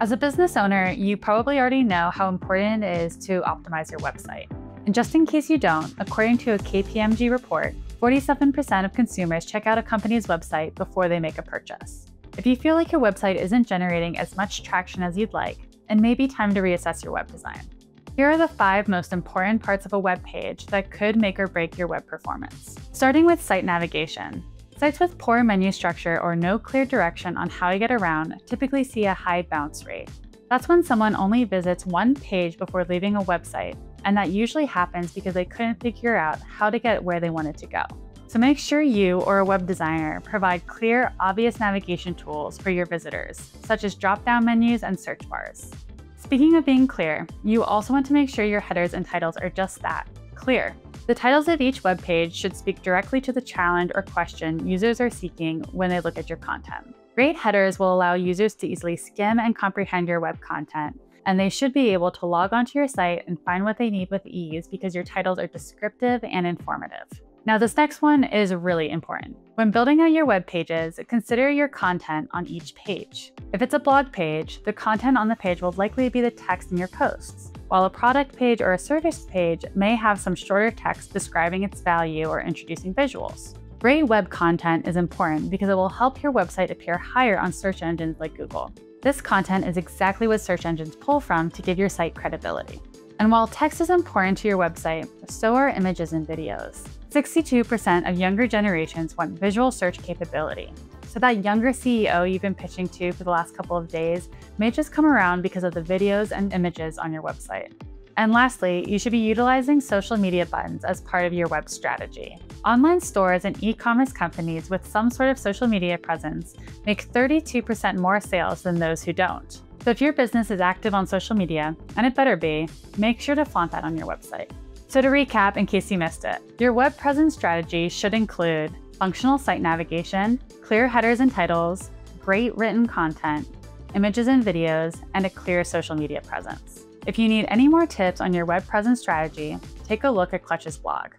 As a business owner, you probably already know how important it is to optimize your website. And just in case you don't, according to a KPMG report, 47% of consumers check out a company's website before they make a purchase. If you feel like your website isn't generating as much traction as you'd like, it may be time to reassess your web design. Here are the five most important parts of a web page that could make or break your web performance. Starting with site navigation. Sites with poor menu structure or no clear direction on how to get around typically see a high bounce rate. That's when someone only visits one page before leaving a website, and that usually happens because they couldn't figure out how to get where they wanted to go. So make sure you or a web designer provide clear, obvious navigation tools for your visitors, such as drop-down menus and search bars. Speaking of being clear, you also want to make sure your headers and titles are just that, clear. The titles of each web page should speak directly to the challenge or question users are seeking when they look at your content. Great headers will allow users to easily skim and comprehend your web content, and they should be able to log onto your site and find what they need with ease because your titles are descriptive and informative. Now, this next one is really important. When building out your web pages, consider your content on each page. If it's a blog page, the content on the page will likely be the text in your posts, while a product page or a service page may have some shorter text describing its value or introducing visuals. Great web content is important because it will help your website appear higher on search engines like Google. This content is exactly what search engines pull from to give your site credibility. And while text is important to your website, so are images and videos. 62% of younger generations want visual search capability. So that younger CEO you've been pitching to for the last couple of days may just come around because of the videos and images on your website. And lastly, you should be utilizing social media buttons as part of your web strategy. Online stores and e-commerce companies with some sort of social media presence make 32% more sales than those who don't. So if your business is active on social media, and it better be, make sure to flaunt that on your website. So to recap, in case you missed it, your web presence strategy should include functional site navigation, clear headers and titles, great written content, images and videos, and a clear social media presence. If you need any more tips on your web presence strategy, take a look at Clutch's blog.